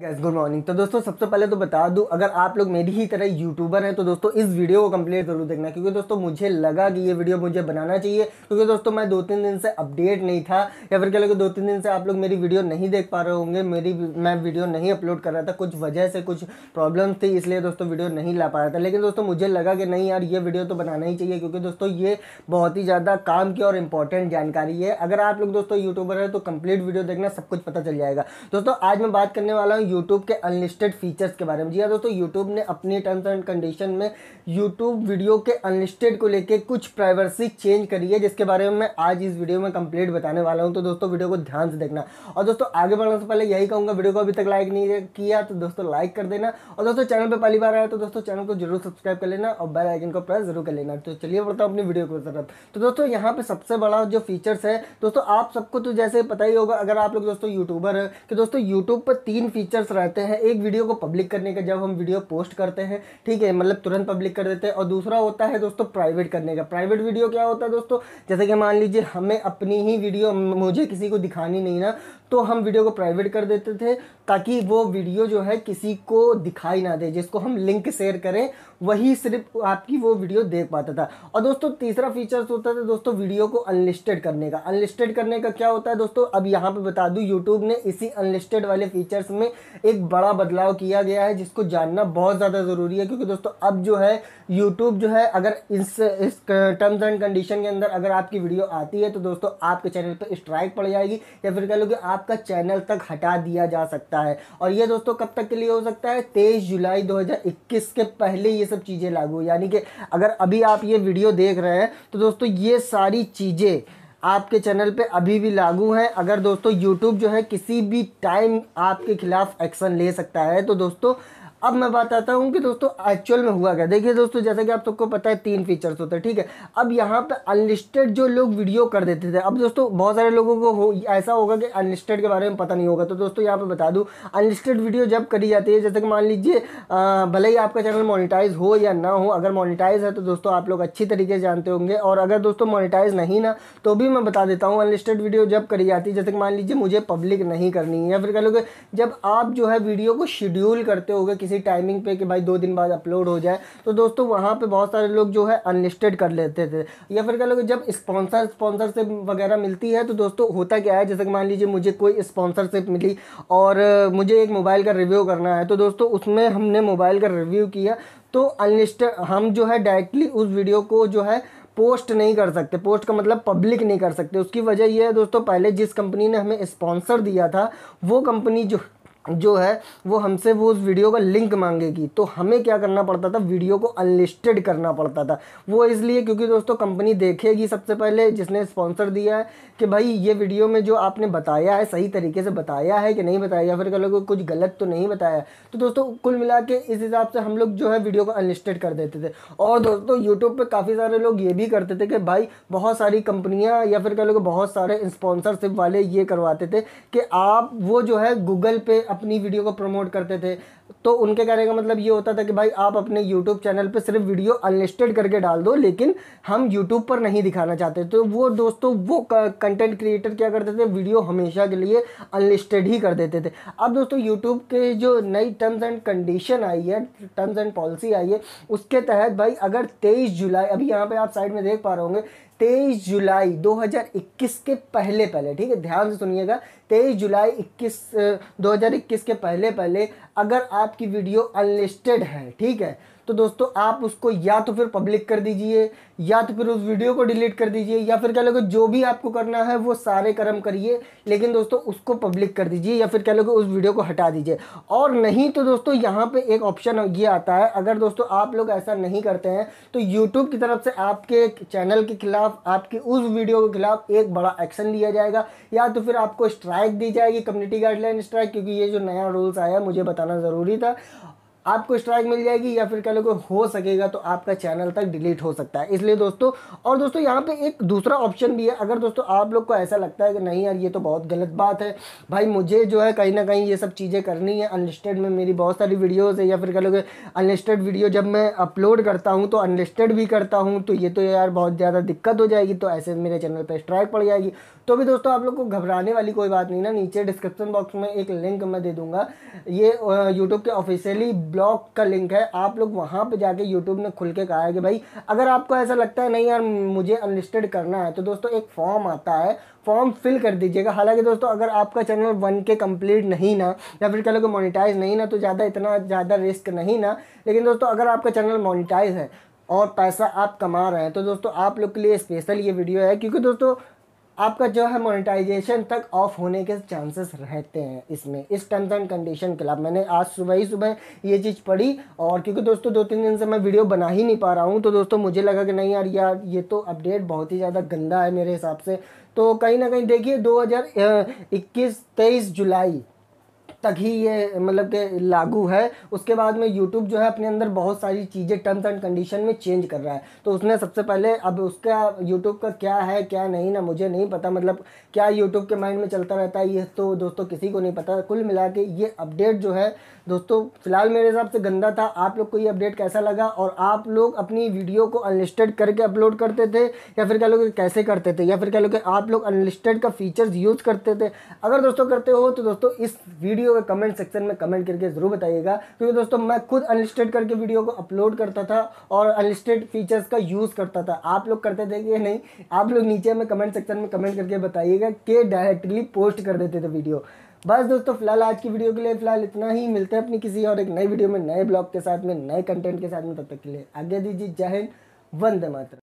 Gas good morning तो दोस्तों, सबसे पहले तो बता दूँ, अगर आप लोग मेरी ही तरह यूट्यूबर हैं तो दोस्तों, इस वीडियो को कंप्लीट ज़रूर देखना, क्योंकि दोस्तों, मुझे लगा कि ये वीडियो मुझे बनाना चाहिए, क्योंकि दोस्तों, मैं दो तीन दिन से अपडेट नहीं था, या फिर क्या लगे दो तीन दिन से आप लोग मेरी वीडियो नहीं देख पा रहे होंगे, मेरी मैं वीडियो नहीं अपलोड कर रहा था, कुछ वजह से कुछ प्रॉब्लम थी, इसलिए दोस्तों वीडियो नहीं ला पा रहा था, लेकिन दोस्तों, मुझे लगा कि नहीं यार, ये वीडियो तो बनाना ही चाहिए, क्योंकि दोस्तों, ये बहुत ही ज़्यादा काम की और इंपॉर्टेंट जानकारी है। अगर आप लोग दोस्तों यूट्यूबर है तो कंप्लीट वीडियो देखना, सब कुछ पता चल जाएगा। दोस्तों, आज मैं बात करने वाला हूँ यूट्यूब के अनलिस्टेड फीचर्स के बारे में। जी हाँ दोस्तों यूट्यूब ने अपनी टर्म्स एंड कंडीशन में यूट्यूब वीडियो के अनलिस्टेड को लेके कुछ प्राइवेसी चेंज करी है, जिसके बारे में मैं आज इस वीडियो में कंप्लीट बताने वाला हूँ। तो दोस्तों वीडियो को ध्यान से देखना। और दोस्तों, आगे बढ़ने से पहले यही कहूँगा वीडियो को अभी तक लाइक नहीं किया तो दोस्तों लाइक कर देना। और दोस्तों चैनल पर पहली बार आया तो दोस्तों चैनल को ज़रूर सब्सक्राइब कर लेना और बेल आइकन को प्रेस ज़रूर कर लेना। तो चलिए बढ़ता हूँ अपनी वीडियो की तरफ़। तो दोस्तों, यहाँ पे सबसे बड़ा जो फीचर्स है, दोस्तों, आप सबको तो जैसे पता ही होगा, अगर आप लोग दोस्तों यूट्यूबर है, कि दोस्तों यूट्यूब पर तीन फीचर्स रहते हैं, एक वीडियो को पब्लिक करने का, जब हम वीडियो पोस्ट करते हैं, ठीक है मतलब तुरंत पब्लिक कर देते हैं। और दूसरा होता है दोस्तों प्राइवेट करने का। प्राइवेट वीडियो क्या होता है दोस्तों? जैसे कि मान लीजिए हमें अपनी ही वीडियो मुझे किसी को दिखानी नहीं ना तो हम वीडियो को प्राइवेट कर देते थे ताकि वो वीडियो जो है किसी को दिखाई ना दे, जिसको हम लिंक शेयर करें, वही सिर्फ़ आपकी वो वीडियो देख पाता था। और दोस्तों, तीसरा फीचर्स होता था दोस्तों वीडियो को अनलिस्टेड करने का। अनलिस्टेड करने का क्या होता है दोस्तों? अब यहाँ पे बता दूँ यूट्यूब ने इसी अनलिस्टेड वाले फीचर्स में एक बड़ा बदलाव किया गया है, जिसको जानना बहुत ज़्यादा ज़रूरी है, क्योंकि दोस्तों, अब जो है यूट्यूब जो है, अगर इस इस टर्म्स एंड कंडीशन के अंदर अगर आपकी वीडियो आती है तो दोस्तों, आपके चैनल पर स्ट्राइक पड़ जाएगी। या फिर कह लो कि आपका चैनल तक हटा दिया जा सकता है। और ये दोस्तों कब तक के लिए हो सकता है? तेईस जुलाई 2021 के पहले ये सब चीज़ें लागू यानी कि अगर अभी आप ये वीडियो देख रहे हैं तो दोस्तों ये सारी चीज़ें आपके चैनल पे अभी भी लागू है। अगर दोस्तों यूट्यूब जो है किसी भी टाइम आपके खिलाफ एक्शन ले सकता है तो दोस्तों अब मैं बात आता हूँ कि दोस्तों एक्चुअल में हुआ क्या? देखिए दोस्तों, जैसा कि आप सबको पता है, तीन फीचर्स होते हैं, ठीक है? अब यहाँ पे अनलिस्टेड जो लोग वीडियो कर देते थे, अब दोस्तों, बहुत सारे लोगों को हो, ऐसा होगा कि अनलिस्टेड के बारे में पता नहीं होगा। तो दोस्तों, यहाँ पे बता दूँ अनलिस्टेड वीडियो जब करी जाती है, जैसे कि मान लीजिए भले ही आपका चैनल मोनिटाइज हो या ना हो, अगर मोनिटाइज है तो दोस्तों, आप लोग अच्छी तरीके से जानते होंगे। और अगर दोस्तों मोनिटाइज नहीं ना तो भी मैं बता देता हूँ अनलिस्टेड वीडियो जब करी जाती है, जैसे कि मान लीजिए, मुझे पब्लिक नहीं करनी है, या फिर कह लो जब आप जो है वीडियो को शेड्यूल करते हो किसी टाइमिंग पे कि भाई दो दिन बाद अपलोड हो जाए तो दोस्तों वहाँ पे बहुत सारे लोग जो है अनलिस्टेड कर लेते थे। या फिर क्या लोग जब स्पॉन्सर स्पॉन्सरशिप वगैरह मिलती है तो दोस्तों होता क्या है? जैसे कि मान लीजिए मुझे कोई स्पॉन्सरशिप मिली और मुझे एक मोबाइल का रिव्यू करना है तो दोस्तों उसमें हमने मोबाइल का रिव्यू किया तो अनलिस्टेड हम जो है डायरेक्टली उस वीडियो को जो है पोस्ट नहीं कर सकते। पोस्ट का मतलब पब्लिक नहीं कर सकते। उसकी वजह यह है दोस्तों, पहले जिस कंपनी ने हमें स्पॉन्सर दिया था, वो कंपनी जो जो है, वो हमसे वो उस वीडियो का लिंक मांगेगी। तो हमें क्या करना पड़ता था? वीडियो को अनलिस्टेड करना पड़ता था। वो इसलिए क्योंकि दोस्तों कंपनी देखेगी सबसे पहले, जिसने स्पॉन्सर दिया है, कि भाई, ये वीडियो में जो आपने बताया है, सही तरीके से बताया है कि नहीं बताया, या फिर कल कुछ गलत तो नहीं बताया तो दोस्तों, कुल मिला के इस हिसाब से हम लोग जो है वीडियो को अनलिस्टेड कर देते थे। और दोस्तों यूट्यूब पर काफ़ी सारे लोग ये भी करते थे कि भाई, बहुत सारी कंपनियाँ, या फिर कह बहुत सारे स्पॉन्सरशिप वाले ये करवाते थे कि आप वो जो है गूगल पे अपनी वीडियो को प्रमोट करते थे तो उनके कहने का मतलब ये होता था कि भाई, आप अपने यूट्यूब चैनल पर सिर्फ़ वीडियो अनलिस्टेड करके डाल दो, लेकिन हम यूट्यूब पर नहीं दिखाना चाहते। तो वो दोस्तों, वो कंटेंट क्रिएटर क्या करते थे? वीडियो हमेशा के लिए अनलिस्टेड ही कर देते थे। अब दोस्तों यूट्यूब के जो नई टर्म्स एंड कंडीशन आई है टर्म्स एंड पॉलिसी आई है, उसके तहत भाई, अगर तेईस जुलाई, अभी यहाँ पर आप साइड में देख पा रहे होंगे तेईस जुलाई 2021 के पहले पहले, ठीक है? ध्यान से सुनिएगा, तेईस जुलाई 21 2021 के पहले पहले अगर आपकी वीडियो अनलिस्टेड है, ठीक है? तो दोस्तों, आप उसको या तो फिर पब्लिक कर दीजिए, या तो फिर उस वीडियो को डिलीट कर दीजिए, या फिर कह लोगे जो भी आपको करना है, वो सारे कर्म करिए, लेकिन दोस्तों, उसको पब्लिक कर दीजिए, या फिर कह लोगे उस वीडियो को हटा दीजिए। और नहीं तो दोस्तों, यहाँ पे एक ऑप्शन ये आता है, अगर दोस्तों, आप लोग ऐसा नहीं करते हैं तो यूट्यूब की तरफ़ से आपके चैनल के खिलाफ, आपकी उस वीडियो के खिलाफ एक बड़ा एक्शन लिया जाएगा। या तो फिर आपको स्ट्राइक दी जाएगी कम्युनिटी गाइडलाइन स्ट्राइक क्योंकि ये जो नया रूल्स आया, मुझे बताना ज़रूरी था। आपको स्ट्राइक मिल जाएगी या फिर कह लो हो सकेगा तो आपका चैनल तक डिलीट हो सकता है। इसलिए दोस्तों, और दोस्तों, यहाँ पे एक दूसरा ऑप्शन भी है। अगर दोस्तों, आप लोग को ऐसा लगता है कि नहीं यार, ये तो बहुत गलत बात है। भाई, मुझे जो है कहीं ना कहीं ये सब चीज़ें करनी है। अनलिस्टेड में मेरी बहुत सारी वीडियोज़ है, या फिर कह लो अनलिस्टेड वीडियो जब मैं अपलोड करता हूँ तो अनलिस्टेड भी करता हूँ तो ये तो यार बहुत ज़्यादा दिक्कत हो जाएगी तो ऐसे मेरे चैनल पर स्ट्राइक पड़ जाएगी। तो भी दोस्तों, आप लोग को घबराने वाली कोई बात नहीं ना। नीचे डिस्क्रिप्शन बॉक्स में एक लिंक मैं दे दूँगा। ये यूट्यूब के ऑफिशियली ब्लॉग का लिंक है, आप लोग वहाँ पे जाके यूट्यूब ने खुल के कहा है कि भाई, अगर आपको ऐसा लगता है, नहीं यार, मुझे अनलिस्टेड करना है तो दोस्तों एक फॉर्म आता है फॉर्म फिल कर दीजिएगा। हालाँकि दोस्तों, अगर आपका चैनल वन के कंप्लीट नहीं ना, या फिर कह लो कि मोनिटाइज नहीं ना तो ज़्यादा इतना ज़्यादा रिस्क नहीं ना। लेकिन दोस्तों, अगर आपका चैनल मोनिटाइज है और पैसा आप कमा रहे हैं तो दोस्तों, आप लोग के लिए स्पेशल ये वीडियो है, क्योंकि दोस्तों आपका जो है मोनेटाइजेशन तक ऑफ़ होने के चांसेस रहते हैं इसमें, इस टर्म्स एंड कंडीशन के खिलाफ मैंने आज सुबह ही सुबह ये चीज़ पढ़ी और क्योंकि दोस्तों दो तीन दिन से मैं वीडियो बना ही नहीं पा रहा हूँ तो दोस्तों मुझे लगा कि नहीं यार यार ये तो अपडेट बहुत ही ज़्यादा गंदा है मेरे हिसाब से। तो कहीं ना कहीं देखिए दो हज़ार इक्कीस, तेईस जुलाई तक ही ये मतलब के लागू है। उसके बाद में यूट्यूब जो है अपने अंदर बहुत सारी चीज़ें टर्म्स एंड कंडीशन में चेंज कर रहा है। तो उसने सबसे पहले, अब उसका यूट्यूब का क्या है, क्या नहीं ना, मुझे नहीं पता। मतलब क्या यूट्यूब के माइंड में चलता रहता है, ये तो दोस्तों किसी को नहीं पता। कुल मिला के ये अपडेट जो है, दोस्तों, फ़िलहाल मेरे हिसाब से गंदा था। आप लोग को ये अपडेट कैसा लगा? और आप लोग अपनी वीडियो को अनलिस्टेड करके अपलोड करते थे, या फिर कह लो कैसे करते थे? या फिर कह लो आप लोग अनलिस्टेड का फीचर्स यूज़ करते थे? अगर दोस्तों करते हो तो दोस्तों इस वीडियो के कमेंट सेक्शन में कमेंट करके ज़रूर बताइएगा। क्योंकि दोस्तों, मैं खुद अनलिस्टेड करके वीडियो को अपलोड करता था और अनलिस्टेड फीचर्स का यूज़ करता था। आप लोग करते थे कि नहीं? आप लोग नीचे में कमेंट सेक्शन में कमेंट करके बताइएगा कि डायरेक्टली पोस्ट कर देते थे वीडियो बस दोस्तों, फ़िलहाल आज की वीडियो के लिए फ़िलहाल इतना ही। मिलते हैं अपनी किसी और एक नई वीडियो में, नए ब्लॉग के साथ में, नए कंटेंट के साथ में। तब तक के लिए आगे दीजिए। जय हिंद, वंदे मातरम।